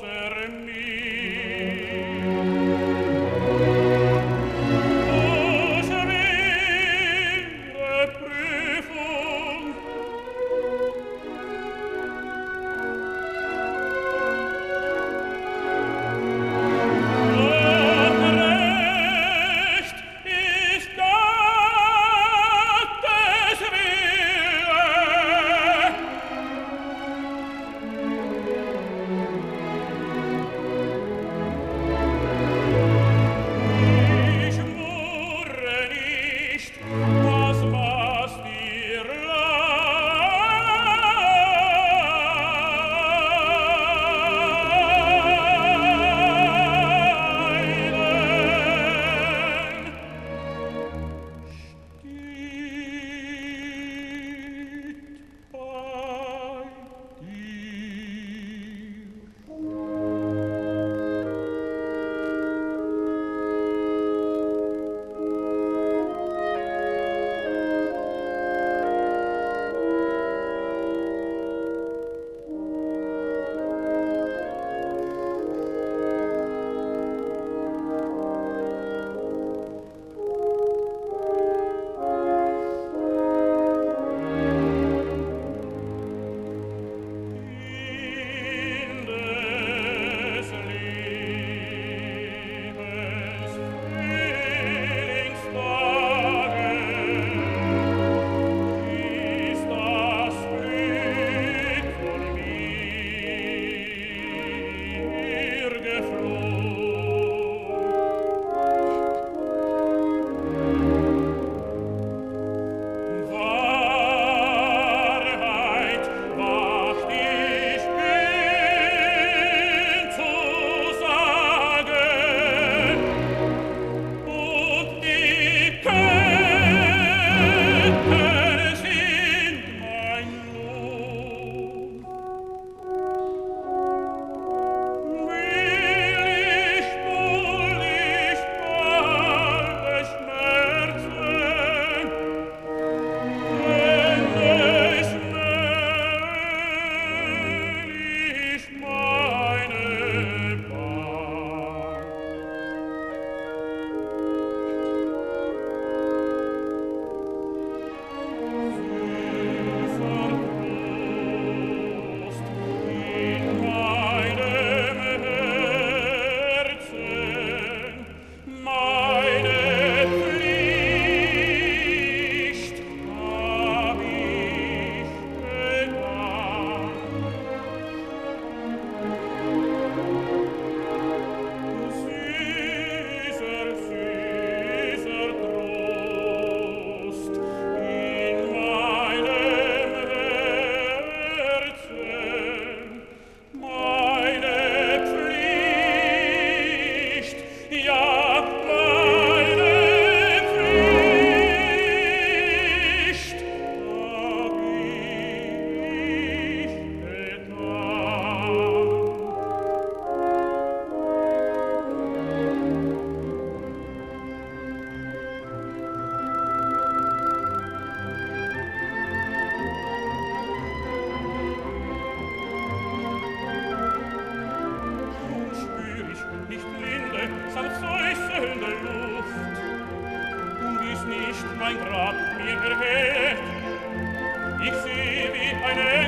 said Eine